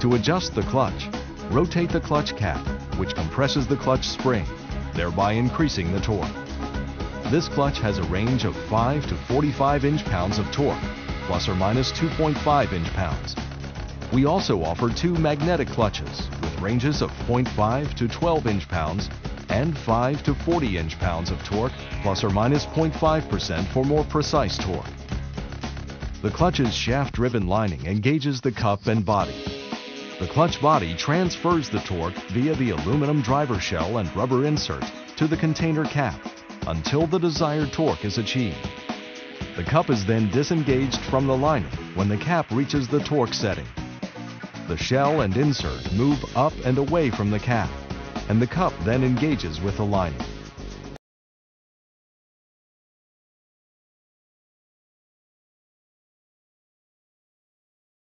To adjust the clutch, rotate the clutch cap, which compresses the clutch spring, thereby increasing the torque. This clutch has a range of 5 to 45 inch-pounds of torque, plus or minus 2.5 inch-pounds. We also offer two magnetic clutches with ranges of 0.5 to 12 inch-pounds and 5 to 40 inch-pounds of torque, plus or minus 0.5% for more precise torque. The clutch's shaft-driven lining engages the cup and body. The clutch body transfers the torque via the aluminum driver shell and rubber insert to the container cap until the desired torque is achieved. The cup is then disengaged from the liner when the cap reaches the torque setting. The shell and insert move up and away from the cap, and the cup then engages with the lining.